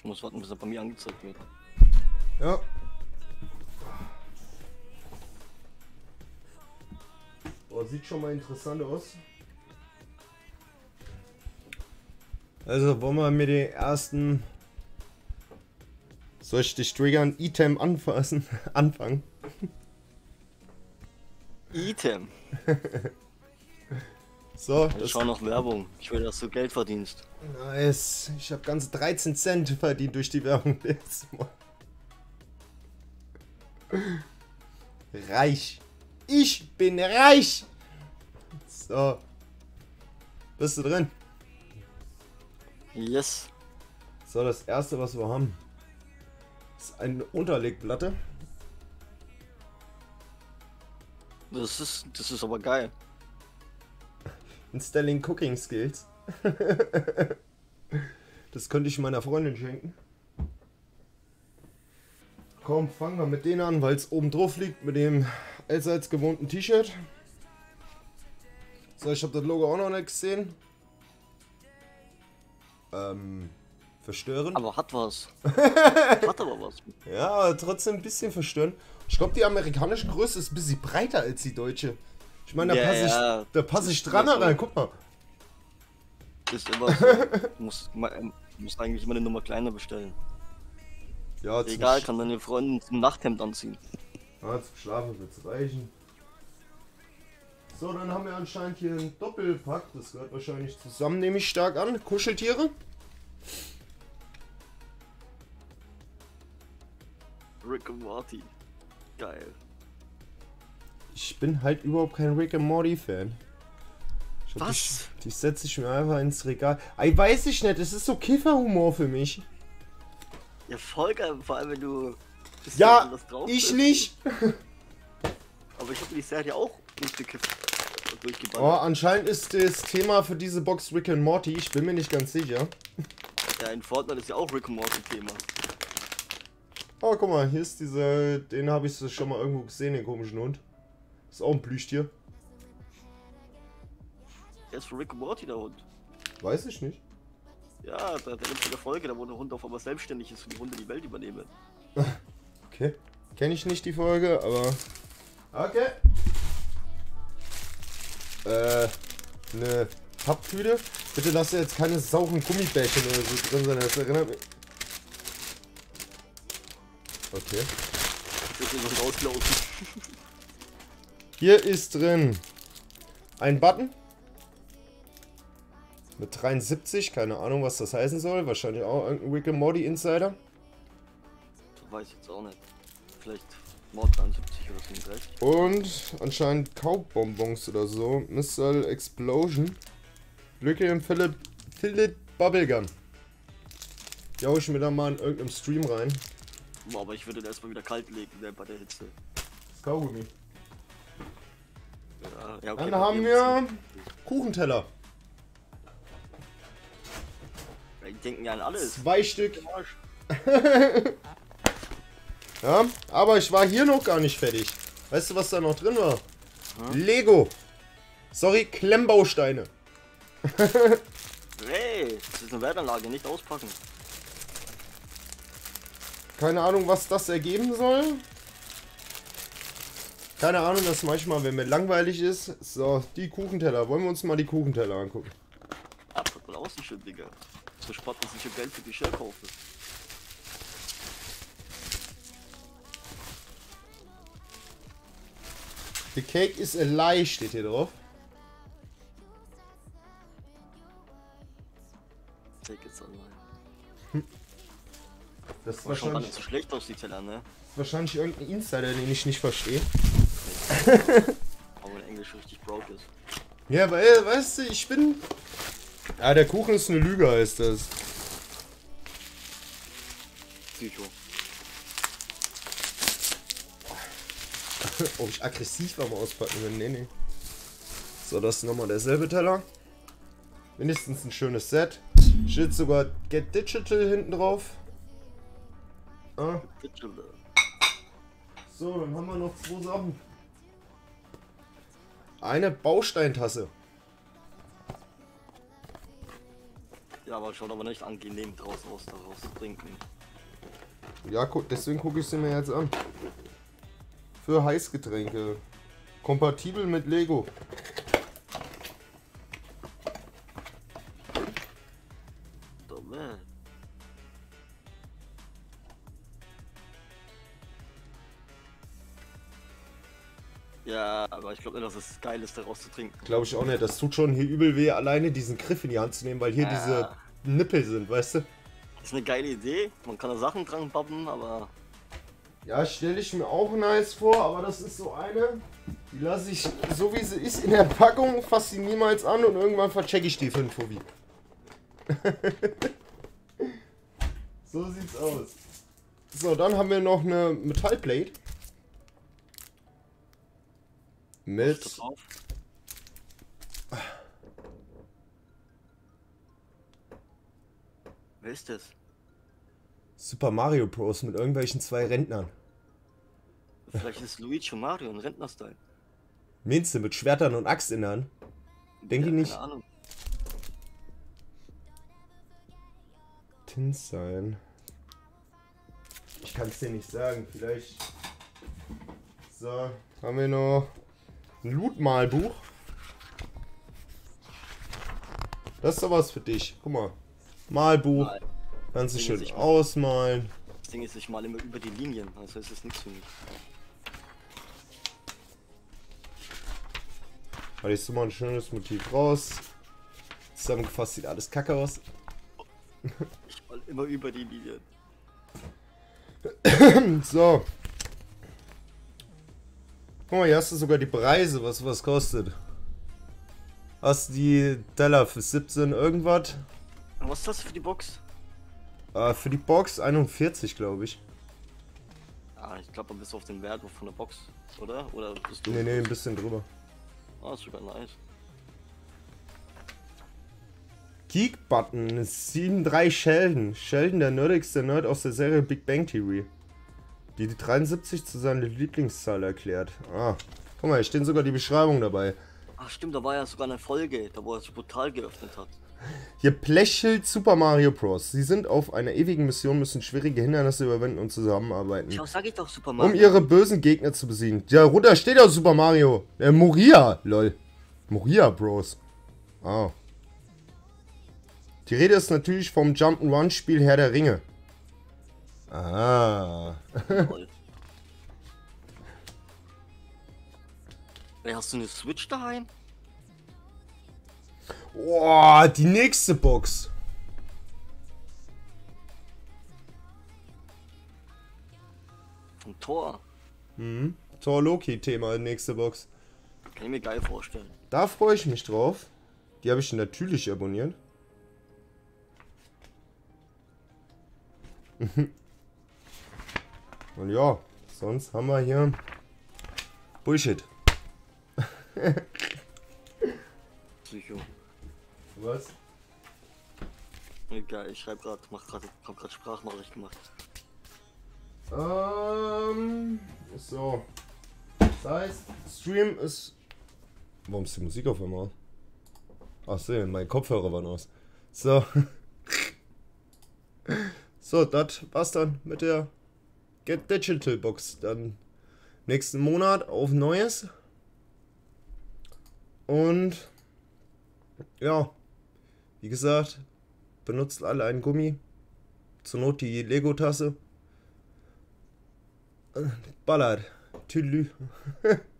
Ich muss warten, bis er bei mir angezeigt wird. Ja. Oh, sieht schon mal interessant aus. Also wollen wir mit den ersten. Soll ich dich triggern? Item anfassen? Anfangen. Item. So, Ich das schau noch Werbung. Ich will, dass du Geld verdienst. Nice. Ich habe ganze 13 Cent verdient durch die Werbung letztes Mal. Reich. Ich bin reich. So. Bist du drin? Yes. So, das erste, was wir haben, ist eine Unterlegplatte. Das ist, das ist aber geil. Installing Cooking Skills. das könnte ich meiner Freundin schenken. Komm, fangen wir mit denen an, weil es oben drauf liegt, mit dem allseits gewohnten T-Shirt. So, ich habe das Logo auch noch nicht gesehen. Ähm, verstörend. Aber hat was. hat aber was. Ja, aber trotzdem ein bisschen verstörend. Ich glaube, die amerikanische Größe ist ein bisschen breiter als die deutsche. Ich meine, da Ja, passe ja. ich, da passe ich dran ist rein. so. Guck mal. Ist immer so. Du musst eigentlich immer eine Nummer kleiner bestellen. Ja, Egal, kann deine Freundin zum Nachthemd anziehen. Ja, zum Schlafen wird es reichen. So, dann haben wir anscheinend hier einen Doppelpack. Das gehört wahrscheinlich zusammen, nehme ich stark an. Kuscheltiere. Rick und Morty. Geil. Ich bin halt überhaupt kein Rick and Morty Fan. Ich glaub, Was? Die, die setze ich mir einfach ins Regal. Ey, weiß ich nicht. Das ist so Kifferhumor für mich. Ja, voll geil, vor allem wenn du. Ja, ich bist. nicht. Aber ich habe die Serie auch durchgekifft. Oh, Durchgeballert. anscheinend ist das Thema für diese Box Rick and Morty. Ich bin mir nicht ganz sicher. Ja, in Fortnite ist ja auch Rick und Morty Thema. Oh, guck mal, hier ist dieser. Den habe ich schon mal irgendwo gesehen, den komischen Hund. Ist auch ein Plüschtier. Der ist für Rick und Morty der Hund. Weiß ich nicht. Ja, da, da gibt es eine Folge, da wo der Hund auf einmal selbstständig ist und die Hunde die Welt übernehmen. Okay. Kenne ich nicht die Folge, aber. Okay. Äh. Ne Papptüte. Bitte lass jetzt keine sauren Gummibärchen oder so drin sein, das erinnert mich. Okay. Das ist was rauslaufen. Hier ist drin ein Button. Mit 73, keine Ahnung, was das heißen soll. Wahrscheinlich auch irgendein Rick and Morty Insider. Weiß ich jetzt auch nicht. Vielleicht Mord 73 oder 37. Und anscheinend Kaubonbons oder so. Missile Explosion. Lücke im Philip, Philip Bubblegum. Die hau ich mir dann mal in irgendeinem Stream rein. Aber ich würde den erstmal wieder kalt legen ne, bei der Hitze. Kaugummi. Ja, ja, Dann haben wir Kuchenteller. Die denken ja an alles. Zwei Stück. Ja, aber ich war hier noch gar nicht fertig. Weißt du, was da noch drin war? Lego. Sorry, Klemmbausteine. Hey, das ist eine Wertanlage, nicht auspacken. Keine Ahnung, was das ergeben soll. Keine Ahnung, das manchmal, wenn mir langweilig ist. So, die Kuchenteller. Wollen wir uns mal die Kuchenteller angucken? Ja, pack mal außen schön, Digga. So spart man sich ja Geld für Geschirr kaufen. The cake is a lie, steht hier drauf. Take it online. Das ist wahrscheinlich, nicht so schlecht aus, die Teller, ne? wahrscheinlich irgendein Insider, den ich nicht verstehe. Aber wenn Englisch richtig broke ist. Ja, weil, weißt du, ich bin... Ja, der Kuchen ist eine Lüge, heißt das. Psycho. Ob ich aggressiv am Auspacken bin? Nee, nee. So, das ist nochmal derselbe Teller. Mindestens ein schönes Set. Steht sogar Get Digital hinten drauf. Ah, Digital. so, dann haben wir noch zwei Sachen. Eine Bausteintasse. Ja, aber schaut aber nicht angenehm draus aus, daraus zu trinken. Ja, gu deswegen gucke ich sie mir jetzt an. Für Heißgetränke. Kompatibel mit Lego. Glaube nicht, dass es geil ist, daraus zu trinken. Glaube ich auch nicht. Das tut schon hier übel weh, alleine diesen Griff in die Hand zu nehmen, weil hier Ja. diese Nippel sind, weißt du? Ist eine geile Idee. Man kann da Sachen dran bappen, aber Ja, stelle ich mir auch nice vor, aber das ist so eine, die lasse ich so wie sie ist in der Packung, fasse sie niemals an und irgendwann verchecke ich die für einen Fobi. so sieht's aus. So, dann haben wir noch eine Metallplate. Mit? Wer ist das? Super Mario Bros. mit irgendwelchen zwei Rentnern. Vielleicht ist Luigi und Mario ein Rentner-Style. Minze mit Schwertern und Axt in der Hand. Denk ich nicht. Keine Ahnung. Tin sein. Ich kann es dir nicht sagen. Vielleicht. So, haben wir noch ein Loot-Malbuch. Das ist doch was für dich. Guck mal. Malbuch. Mal. Kannst du schön ausmalen. Das Ding ist, ich mal immer über die Linien, also ist es nichts für mich. Weil ich so mal ein schönes Motiv raus. Zusammengefasst sieht alles kacke aus. Ich mal immer über die Linien. So. Guck mal, hier hast du sogar die Preise, was was kostet. Hast die Teller für 17 irgendwas. Was ist das für die Box? Äh, für die Box 41, glaube ich. Ah, ich glaube, man bist auf den Wert von der Box, oder? Oder bist du. Nee, nee, ein bisschen drüber. Ah, ist sogar nice. Geek-Button, 7-3 Sheldon. Sheldon, der nerdigste Nerd aus der Serie Big Bang Theory. Die die 73 zu seiner Lieblingszahl erklärt. Ah, guck mal, hier stehen sogar die Beschreibungen dabei. Ach, stimmt, da war ja sogar eine Folge, da wo er das Portal geöffnet hat. Hier plächelt Super Mario Bros. Sie sind auf einer ewigen Mission, müssen schwierige Hindernisse überwinden und zusammenarbeiten. Schau, sag ich doch Super Um Mario. ihre bösen Gegner zu besiegen. Ja, runter steht auch Super Mario. Äh, Moria, lol. Moria Bros. Ah. Die Rede ist natürlich vom Jump'n'Run-Spiel Herr der Ringe. Ah. Toll. Hast du eine Switch daheim? Boah, die nächste Box. Vom Tor. Mhm. Thor Loki-Thema, nächste Box. Kann ich mir geil vorstellen. Da freue ich mich drauf. Die habe ich natürlich abonniert. Und ja, sonst haben wir hier Bullshit. Psycho. Was? Egal, ich schreib grad, mach grad, hab grad Sprachnachricht gemacht. Ähm, so. Das heißt, Stream ist. Warum ist die Musik auf einmal? Ach so, mein Kopfhörer war aus. So. So, das war's dann mit der Get Digital Box. Dann nächsten Monat auf Neues. Und ja, wie gesagt, benutzt alle einen Gummi. Zur Not die Lego-Tasse. Ballert. Tüdelü.